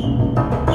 Música